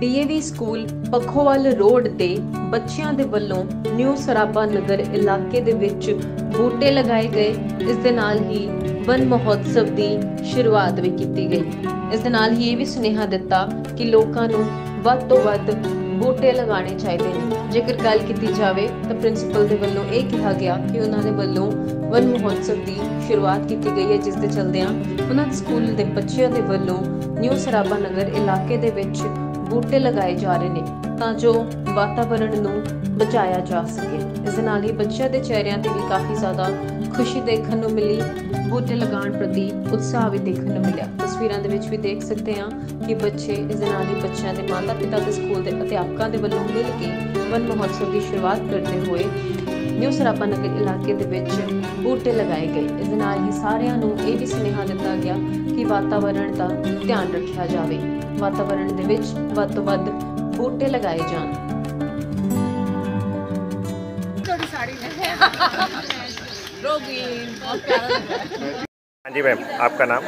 DAV school Pakhowal road ਤੇ ਬੱਚਿਆਂ ਦੇ ਵੱਲੋਂ ਨਿਊ ਸਰਾਬਾ ਨਗਰ ਇਲਾਕੇ ਦੇ ਵਿੱਚ ਬੂਟੇ ਲਗਾਏ ਗਏ। ਇਸ ਦੇ ਨਾਲ ਹੀ ਵਨ ਮਹੋਤਸਵ ਦੀ ਸ਼ੁਰੂਆਤ ਵੀ ਕੀਤੀ ਗਈ। ਇਸ ਦੇ ਨਾਲ ਹੀ ਇਹ ਵੀ ਸੁਨੇਹਾ ਦਿੱਤਾ ਕਿ ਲੋਕਾਂ ਨੂੰ ਵੱਧ ਤੋਂ ਵੱਧ ਬੂਟੇ ਲਗਾਉਣੇ ਚਾਹੀਦੇ ਨੇ। ਜੇਕਰ ਗੱਲ ਕੀਤੀ ਜਾਵੇ ਤਾਂ ਪ੍ਰਿੰਸੀਪਲ ਦੇ ਵੱਲੋਂ ਇਹ ਕਿਹਾ ਗਿਆ ਕਿ ਉਹਨਾਂ ਦੇ ਵੱਲੋਂ ਵਨ ਮਹੋਤਸਵ ਦੀ ਸ਼ੁਰੂਆਤ ਕੀਤੀ ਗਈ ਹੈ, ਜਿਸ ਦੇ ਚਲਦਿਆਂ ਉਹਨਾਂ ਦੇ ਸਕੂਲ ਦੇ ਬੱਚਿਆਂ ਦੇ ਵੱਲੋਂ ਨਿਊ ਸਰਾਬਾ ਨਗਰ ਇਲਾਕੇ ਦੇ ਵਿੱਚ ਬੂਟੇ ਲਗਾਏ ਜਾ ਰਹੇ ਨੇ ਤਾਂ ਜੋ ਵਾਤਾਵਰਣ ਨੂੰ ਬਚਾਇਆ ਜਾ ਸਕੇ। ਇਸ ਦੇ ਨਾਲ ਹੀ ਬੱਚਿਆਂ ਦੇ ਚਿਹਰਿਆਂ ਤੇ ਵੀ ਕਾਫੀ ਜ਼ਿਆਦਾ ਖੁਸ਼ੀ ਦੇਖਣ ਨੂੰ ਮਿਲੀ। ਬੂਟੇ ਲਗਾਉਣ ਪ੍ਰਤੀ ਉਤਸ਼ਾਹ ਵੀ ਦੇਖਣ ਨੂੰ ਮਿਲਿਆ। ਤਸਵੀਰਾਂ ਦੇ ਵਿੱਚ ਵੀ ਦੇਖ ਸਕਦੇ ਹਾਂ ਕਿ ਬੱਚੇ ਇਸ ਦੇ ਨਾਲ ਹੀ ਬੱਚਿਆਂ ਦੇ ਮਾਤਾ-ਪਿਤਾ ਤੇ ਸਕੂਲ ਦੇ ਅਧਿਆਪਕਾਂ ਦੇ ਵੱਲੋਂ ਮਿਲ ਕੇ ਵਨ ਮਹੋਤਸਵ ਦੀ ਸ਼ੁਰੂਆਤ ਕਰਦੇ ਹੋਏ ਨਿਊ ਸਰਾਪਾ ਨਗਰ ਇਲਾਕੇ ਦੇ ਵਿੱਚ ਬੂਟੇ ਲਗਾਏ ਗਏ। ਇਸ ਦੇ ਨਾਲ ਹੀ ਸਾਰਿਆਂ ਨੂੰ ਇਹ ਵੀ ਸੁਨੇਹਾ ਦਿੱਤਾ ਗਿਆ ਕਿ ਵਾਤਾਵਰਣ ਦਾ ਧਿਆਨ ਰੱਖਿਆ ਜਾਵੇ। ਵਾਤਾਵਰਣ ਦੇ ਵਿੱਚ ਵੱਧ ਤੋਂ ਵੱਧ ਬੂਟੇ ਲਗਾਏ ਜਾਣ हाँ जी मैम आपका नाम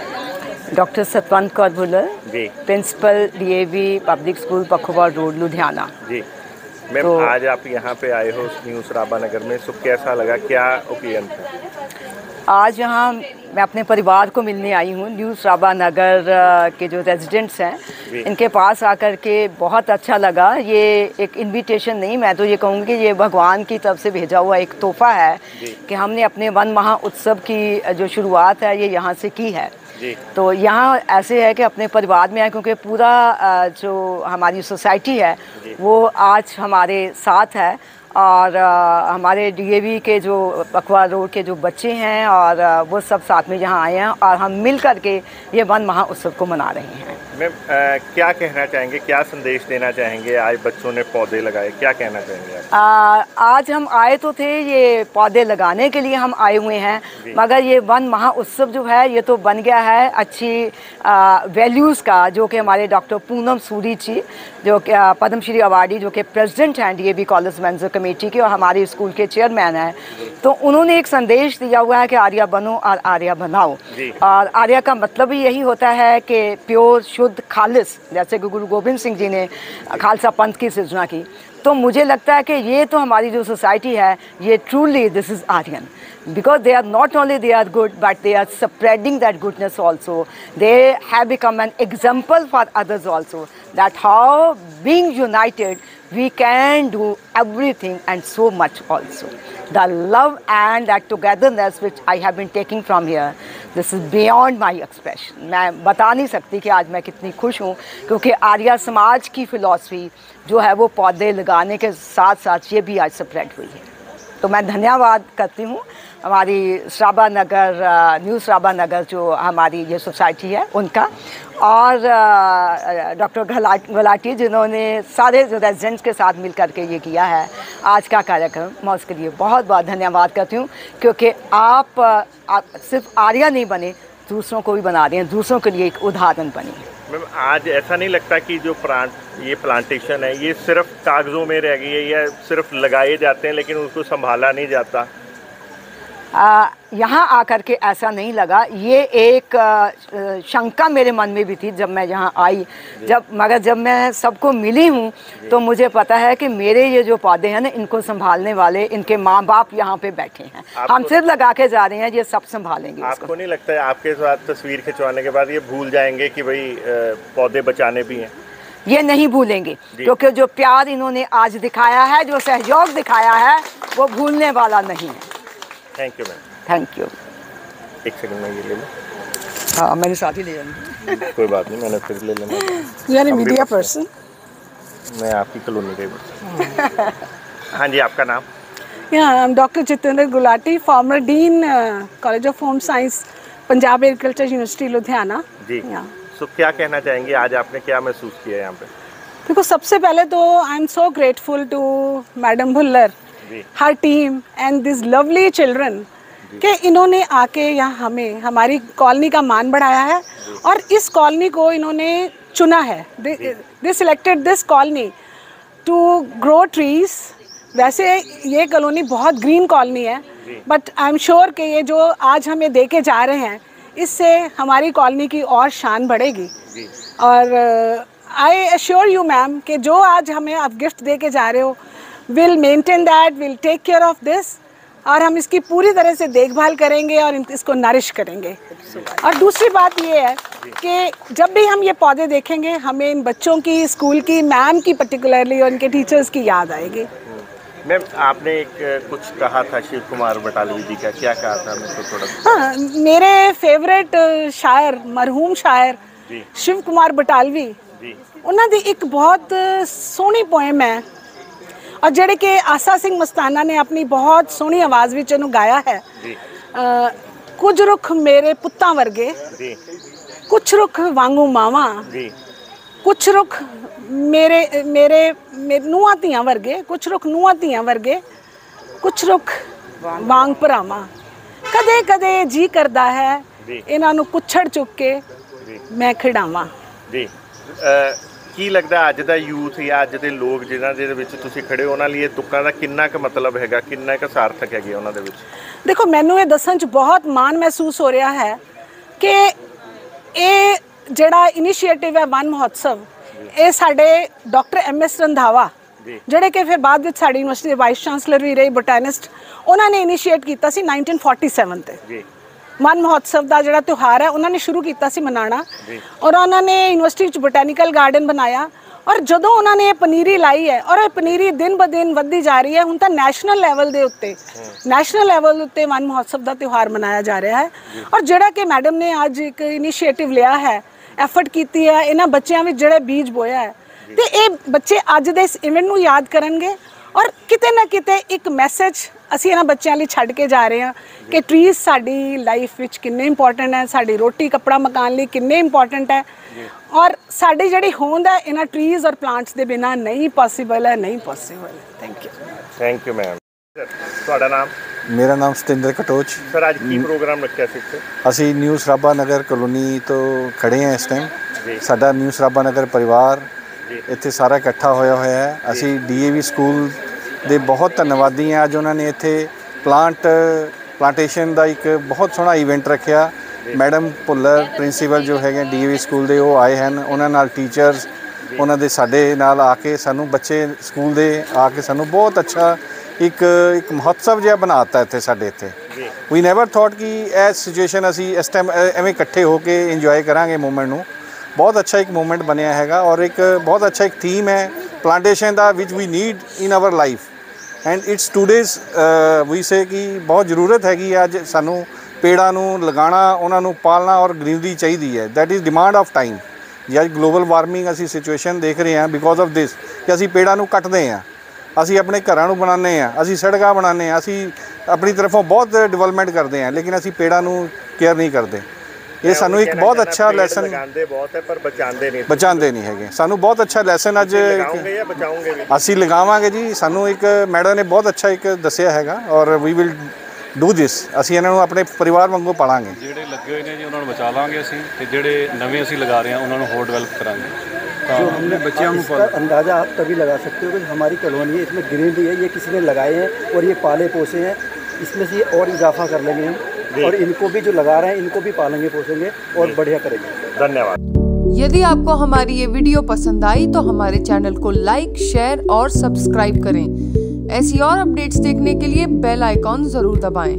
doctor Satwant Kaur Bhullar ji principal DAV public school Pakhowal road Ludhiana ji ma'am तो- आज आप यहाँ पे आए हो न्यू सराबा नगर में सो कैसा लगा क्या ओपिनियन था आज यहाँ मैं अपने परिवार को मिलने आई हूँ। न्यू श्राबा नगर के जो रेजिडेंट्स हैं इनके पास आकर के बहुत अच्छा लगा। ये एक इनविटेशन नहीं मैं तो ये कहूँगी कि ये भगवान की तरफ़ से भेजा हुआ एक तोहफा है कि हमने अपने वन महा उत्सव की जो शुरुआत है ये यहाँ से की है। तो यहाँ ऐसे है कि अपने परिवार में है क्योंकि पूरा जो हमारी सोसाइटी है वो आज हमारे साथ है। और अ, हमारे डीएवी के जो पखवा रोड के जो बच्चे हैं और अ, वो सब साथ में यहाँ आए हैं और हम मिल करके ये वन महा उत्सव को मना रहे हैं। मैम क्या कहना चाहेंगे क्या संदेश देना चाहेंगे आज बच्चों ने पौधे लगाए? क्या कहना चाहेंगे आ, आज हम आए तो थे ये पौधे लगाने के लिए हम आए हुए हैं मगर ये वन महा उत्सव जो है ये तो बन गया है अच्छी वैल्यूज़ का जो कि हमारे डॉक्टर पूनम सूरी जी जो कि पद्मश्री अवार्डी जो कि प्रेसिडेंट हैं D A V college manager committee के और हमारे स्कूल के चेयरमैन हैं। तो उन्होंने एक संदेश दिया हुआ है कि आर्या बनो और आर्या बनाओ। और आर्या का मतलब भी यही होता है कि प्योर शुद्ध खालिस जैसे कि गुरु गोविंद सिंह जी ने खालसा पंथ की सृजना की। तो मुझे लगता है कि ये तो हमारी जो सोसाइटी है ये truly this is Aryan because they are not only they are good but they are spreading that goodness also. They have become an example for others also that how being united we can do everything and so much also the love and that togetherness which i have been taking from here this is beyond my expression मैं बता नहीं सकती कि आज मैं कितनी खुश हूँ क्योंकि आर्या समाज की फिलॉसफी जो है वो पौधे लगाने के साथ साथ ये भी आज स्प्रेड हुई है तो मैं धन्यवाद करती हूँ। हमारी श्राबा नगर न्यू श्राबा नगर जो हमारी ये सोसाइटी है उनका। और डॉक्टर गुलाटी जिन्होंने सारे रेजिडेंट्स के साथ मिल करके ये किया है आज का कार्यक्रम मैं उसके लिए बहुत बहुत धन्यवाद करती हूँ क्योंकि आप, आप सिर्फ़ आर्या नहीं बने दूसरों को भी बना रहे हैं दूसरों के लिए एक उदाहरण बने। मैम, आज ऐसा नहीं लगता कि जो प्लांट, ये प्लांटेशन है, ये सिर्फ़ कागज़ों में रह गई है या सिर्फ़ लगाए जाते हैं, लेकिन उसको संभाला नहीं जाता। यहाँ आकर के ऐसा नहीं लगा। ये एक शंका मेरे मन में भी थी जब मैं यहाँ आई। जब मगर जब मैं सबको मिली हूँ तो मुझे पता है कि मेरे ये जो पौधे हैं ना इनको संभालने वाले इनके माँ बाप यहाँ पे बैठे हैं। हम सिर्फ़ लगा के जा रहे हैं ये सब संभालेंगे आपको नहीं लगता है आपके साथ तस्वीर खिंचवाने के बाद ये भूल जाएँगे कि भाई पौधे बचाने भी हैं? ये नहीं भूलेंगे क्योंकि जो प्यार इन्होंने आज दिखाया है जो सहयोग दिखाया है वो भूलने वाला नहीं है। Thank you ma'am thank you एक सेकंड में ये ले लो हाँ मैंने साथ ही ले जाऊँगी कोई बात नहीं मैंने फिर ले लेना media बच्चे person. मैं आपकी कॉलोनी का ही हूँ। जी आपका नाम Yeah, I'm Dr. Jitendra Gulati, former Dean, uh, College of Home Science, Punjab Agriculture University, Ludhiana. Ji Yeah. सो क्या कहना चाहेंगे आज आपने क्या महसूस किया यहाँ पे देखो सबसे पहले तो I am so grateful to madam Bhullar her team and this lovely children कि इन्होंने आके यहाँ हमें हमारी कॉलोनी का मान बढ़ाया है और इस कॉलोनी को इन्होंने चुना है। They selected this colony to grow trees वैसे ये कॉलोनी बहुत ग्रीन कॉलोनी है बट आई एम श्योर कि ये जो आज हमें दे के जा रहे हैं इससे हमारी कॉलोनी की और शान बढ़ेगी। और आई अश्योर यू मैम कि जो आज हमें आप गिफ्ट दे के जा रहे हो will maintain that will take care of this और हम इसकी पूरी तरह से देखभाल करेंगे और इसको नरिश करेंगे। और दूसरी बात ये है कि जब भी हम ये पौधे देखेंगे हमें इन बच्चों की स्कूल की मैम की पर्टिकुलरली और इनके टीचर्स की याद आएगी। मैम आपने एक कुछ कहा था शिव कुमार बटालवी जी का क्या कहा था मेरे थोड़ा? हाँ मेरे फेवरेट शायर मरहूम शायर शिव कुमार बटालवी उन्होंने एक बहुत सोहनी पोएम है। ਔਰ ਜਿਹੜੇ ਕਿ ਆਸਾ ਸਿੰਘ ਮਸਤਾਨਾ ਨੇ ਆਪਣੀ ਬਹੁਤ ਸੋਹਣੀ ਆਵਾਜ਼ ਵਿੱਚ ਇਹਨੂੰ ਗਾਇਆ ਹੈ ਜੀ। ਕੁਝ ਰੁੱਖ ਮੇਰੇ ਪੁੱਤਾਂ ਵਰਗੇ ਕੁਝ ਰੁੱਖ ਵਾਂਗੂ ਮਾਵਾਂ ਕੁਝ ਰੁੱਖ ਮੇਰੇ ਮੇਰੇ ਨੂੰਹਾਂ ਧੀਆਂ ਵਰਗੇ ਕੁਝ ਰੁੱਖ ਨੂੰਹਾਂ ਧੀਆਂ ਵਰਗੇ ਕੁਝ ਰੁੱਖ ਵਾਂਗ ਭਰਾਵਾਂ। ਕਦੇ ਕਦੇ ਜੀ ਕਰਦਾ ਹੈ। ਇਹਨਾਂ ਨੂੰ ਕੁੱਛੜ ਚੁੱਕ ਕੇ ਮੈਂ ਖਿਡਾਵਾਂ। ਜੀ। ਕੀ ਲੱਗਦਾ ਅੱਜ ਦਾ ਯੂਥ ਜਾਂ ਅੱਜ ਦੇ ਲੋਕ ਜਿਨ੍ਹਾਂ ਦੇ ਵਿੱਚ ਤੁਸੀਂ ਖੜੇ ਹੋ ਉਹਨਾਂ ਲਈ ਇਹ ਤੁਕਾਂ ਦਾ ਕਿੰਨਾ ਕੁ ਮਤਲਬ ਹੈਗਾ ਕਿੰਨਾ ਕੁ ਸਾਰਥਕ ਹੈਗੇ ਉਹਨਾਂ ਦੇ ਵਿੱਚ? ਦੇਖੋ ਮੈਨੂੰ ਇਹ ਦੱਸਣ 'ਚ ਬਹੁਤ ਮਾਣ ਮਹਿਸੂਸ ਹੋ ਰਿਹਾ ਹੈ ਕਿ ਇਹ ਜਿਹੜਾ ਇਨੀਸ਼ੀਏਟਿਵ ਹੈ ਵਨ ਮਹੋਤਸਵ ਇਹ ਸਾਡੇ ਡਾਕਟਰ ਐਮ ਐਸ ਰੰਧਾਵਾ। ਜਿਹੜੇ ਕਿ ਫਿਰ ਬਾਅਦ ਵਿੱਚ ਸਾਡੀ ਯੂਨੀਵਰਸਿਟੀ ਦੇ ਵਾਈਸ ਚਾਂਸਲਰ ਵੀ ਰਹੇ ਬੋਟੈਨਿਸਟ ਉਹਨਾਂ ਨੇ ਇਨੀਸ਼ੀਏਟ ਕੀਤਾ ਸੀ 1947 ਤੇ। ਜੀ। ਵਨ ਮਹੋਤਸਵ ਦਾ ਜਿਹੜਾ ਤਿਉਹਾਰ ਹੈ ਉਹਨਾਂ ਨੇ ਸ਼ੁਰੂ ਕੀਤਾ ਸੀ ਮਨਾਉਣਾ। ਜੀ। ਔਰ ਉਹਨਾਂ ਨੇ ਯੂਨੀਵਰਸਿਟੀ ਵਿੱਚ ਬੋਟੈਨੀਕਲ ਗਾਰਡਨ ਬਣਾਇਆ। ਔਰ ਜਦੋਂ ਉਹਨਾਂ ਨੇ ਇਹ ਪਨੀਰੀ ਲਾਈ ਹੈ ਔਰ ਇਹ ਪਨੀਰੀ ਦਿਨ ਬ ਦਿਨ ਵੱਧਦੀ ਜਾ ਰਹੀ ਹੈ ਹੁਣ ਤਾਂ ਨੈਸ਼ਨਲ ਲੈਵਲ ਦੇ ਉੱਤੇ ਨੈਸ਼ਨਲ ਲੈਵਲ ਉੱਤੇ ਵਨ ਮਹੋਤਸਵ ਦਾ ਤਿਉਹਾਰ ਮਨਾਇਆ ਜਾ ਰਿਹਾ ਹੈ। ਔਰ ਜਿਹੜਾ ਕਿ ਮੈਡਮ ਨੇ ਅੱਜ ਇੱਕ ਇਨੀਸ਼ੀਏਟਿਵ ਲਿਆ ਹੈ ਐਫਰਟ ਕੀਤੀ ਹੈ ਇਹਨਾਂ ਬੱਚਿਆਂ ਵਿੱਚ ਜਿਹੜੇ ਬੀਜ ਬੋਇਆ ਹੈ। ਤੇ ਇਹ ਬੱਚੇ ਅੱਜ ਦੇ ਇਸ ਇਵੈਂਟ ਨੂੰ ਯਾਦ ਕਰਨਗੇ ਔਰ ਕਿਤੇ ਨਾ ਕਿਤੇ ਇੱਕ ਮੈਸੇਜ ਅਸੀਂ ਇਹਨਾਂ ਬੱਚਿਆਂ ਲਈ ਛੱਡ ਕੇ ਜਾ ਰਹੇ ਹਾਂ ਕਿ ਟਰੀਜ਼ ਸਾਡੀ ਲਾਈਫ ਵਿੱਚ ਕਿੰਨੇ ਇੰਪੋਰਟੈਂਟ ਹੈ ਸਾਡੀ ਰੋਟੀ ਕੱਪੜਾ ਮਕਾਨ ਲਈ ਕਿੰਨੇ ਇੰਪੋਰਟੈਂਟ ਹੈ। ਔਰ ਸਾਡੀ ਜਿਹੜੀ ਹੋਂਦ ਹੈ ਇਹਨਾਂ ਟਰੀਜ਼ ਔਰ ਪਲਾਂਟਸ ਦੇ ਬਿਨਾ ਨਹੀਂ ਪੋਸੀਬਲ ਹੈ ਨਹੀਂ possible thank you thank you ma'am ਤੁਹਾਡਾ ਨਾਮ? ਮੇਰਾ ਨਾਮ ਸਤਿੰਦਰ ਕਟੋਚ। ਸਰ ਅੱਜ ਕੀ ਪ੍ਰੋਗਰਾਮ ਰੱਖਿਆ ਸੀ ਇੱਥੇ? ਅਸੀਂ ਨਿਊ ਸਰਾਭਾ ਨਗਰ ਕਲੋਨੀ ਤੋਂ ਖੜੇ ਹਾਂ ਇਸ। ਟਾਈਮ ਸਾਡਾ ਨਿਊ ਸਰਾਭਾ ਨਗਰ ਪਰਿਵਾਰ ਇੱਥੇ ਸਾਰਾ ਇਕੱਠਾ ਹੋਇਆ ਹੋਇਆ ਹੈ। ਅਸੀਂ ਡੀਏਵੀ ਸਕੂਲ ਦੇ ਬਹੁਤ ਧੰਨਵਾਦੀ ਹਾਂ। ਅੱਜ ਉਹਨਾਂ ਨੇ ਇੱਥੇ ਪਲਾਂਟ ਪਲਾਂਟੇਸ਼ਨ ਦਾ ਇੱਕ ਬਹੁਤ ਸੋਹਣਾ ਇਵੈਂਟ ਰੱਖਿਆ। ਮੈਡਮ ਭੁੱਲਰ ਪ੍ਰਿੰਸੀਪਲ ਜੋ ਹੈਗੇ ਡੀਏਵੀ ਸਕੂਲ ਦੇ ਉਹ ਆਏ ਹਨ। ਉਹਨਾਂ ਨਾਲ ਟੀਚਰਸ ਉਹਨਾਂ ਦੇ ਸਾਡੇ ਨਾਲ ਆ ਕੇ ਸਾਨੂੰ ਬੱਚੇ ਸਕੂਲ ਦੇ ਆ ਕੇ ਸਾਨੂੰ ਬਹੁਤ ਅੱਛਾ ਇੱਕ ਇੱਕ ਮਹੋਤਸਵ ਜਿਹਾ ਬਣਾਤਾ ਇੱਥੇ ਸਾਡੇ ਇੱਥੇ। ਵੀ ਨੈਵਰ ਥੌਟ ਕਿ ਇਹ ਸਿਚੁਏਸ਼ਨ ਅਸੀਂ ਇਸ ਟਾਈਮ ਐਵੇਂ ਇਕੱਠੇ ਹੋ ਕੇ ਇੰਜੋਏ ਕਰਾਂਗੇ ਮੂਮੈਂਟ ਨੂੰ। ਬਹੁਤ ਅੱਛਾ ਇੱਕ ਮੂਵਮੈਂਟ ਬਣਿਆ ਹੈਗਾ ਔਰ ਇੱਕ ਬਹੁਤ ਅੱਛਾ ਇੱਕ ਥੀਮ ਹੈ। ਪਲਾਂਟੇਸ਼ਨ ਦਾ ਵਿਚ ਵੀ need in our life and it's today's we say ਕਿ ਬਹੁਤ ਜ਼ਰੂਰਤ ਹੈਗੀ ਹੈ ਅੱਜ ਸਾਨੂੰ ਪੇੜਾਂ ਨੂੰ ਲਗਾਉਣਾ, ਉਹਨਾਂ ਨੂੰ ਪਾਲਣਾ ਔਰ ਗ੍ਰੀਨਰੀ ਚਾਹੀਦੀ ਹੈ। That is demand of time ਜੇ ਅੱਜ ਗਲੋਬਲ ਵਾਰਮਿੰਗ ਅਸੀਂ ਸਿਚੁਏਸ਼ਨ ਦੇਖ ਰਹੇ ਹਾਂ ਬਿਕੋਜ਼ ਆਫ ਦਿਸ ਕਿ ਅਸੀਂ ਪੇੜਾਂ ਨੂੰ ਕੱਟਦੇ ਹਾਂ, ਅਸੀਂ ਆਪਣੇ ਘਰਾਂ ਨੂੰ ਬਣਾਉਂਦੇ ਹਾਂ, ਅਸੀਂ ਸੜਕਾਂ ਬਣਾਉਂਦੇ ਹਾਂ, ਅਸੀਂ ਆਪਣੀ ਤਰਫੋਂ ਬਹੁਤ ਡਿਵੈਲਪਮੈਂਟ ਕਰਦੇ ਹਾਂ, ਲੇਕਿਨ ਅਸੀਂ ਪੇੜਾਂ ਨੂੰ ਕੇਅਰ ਨਹੀਂ ਕਰਦੇ। ਇਹ ਸਾਨੂੰ ਇੱਕ ਬਹੁਤ ਅੱਛਾ ਲੈਸਨ ਲਗਾਉਂਦੇ ਬਹੁਤ ਹੈ ਪਰ ਬਚਾਉਂਦੇ ਨਹੀਂ ਬਚਾਉਂਦੇ ਨਹੀਂ ਹੈਗੇ ਸਾਨੂੰ ਬਹੁਤ ਅੱਛਾ ਲੈਸਨ ਅੱਜ ਲਗਾਉਂਗੇ ਜਾਂ ਬਚਾਉਂਗੇ ਵੀ ਅਸੀਂ ਲਗਾਵਾਂਗੇ ਜੀ ਸਾਨੂੰ ਇੱਕ ਮੈਡਮ ਨੇ ਬਹੁਤ ਅੱਛਾ ਇੱਕ ਦੱਸਿਆ ਹੈਗਾ ਔਰ ਵੀ ਵਿਲ ਡੂ ਦਿਸ ਅਸੀਂ ਇਹਨਾਂ ਨੂੰ ਆਪਣੇ ਪਰਿਵਾਰ ਵਾਂਗੂ ਪਾਲਾਂਗੇ ਜਿਹੜੇ ਲੱਗੇ ਹੋਏ ਨੇ ਜੀ ਉਹਨਾਂ ਨੂੰ ਬਚਾ ਲਾਂਗੇ ਅਸੀਂ ਤੇ ਜਿਹੜੇ ਨਵੇਂ ਅਸੀਂ ਲਗਾ ਰਹੇ ਹਾਂ ਉਹਨਾਂ ਨੂੰ ਹੋਰ ਡਿਵੈਲਪ ਕਰਾਂਗੇ ਤਾਂ हमने बच्चियों इसका अंदाज़ा आप तभी लगा सकते हो कि हमारी कॉलोनी है इसमें ग्रीनरी है ये किसी ने लगाए हैं और ये पाले पोसे हैं इसमें से और इजाफा कर लेंगे हम और इनको भी जो लगा रहे हैं इनको भी पालेंगे पोसेंगे और बढ़िया करेंगे। धन्यवाद। यदि आपको हमारी ये वीडियो पसंद आई तो हमारे चैनल को लाइक शेयर और सब्सक्राइब करें। ऐसी और अपडेट्स देखने के लिए बेल आइकॉन ज़रूर दबाएँ।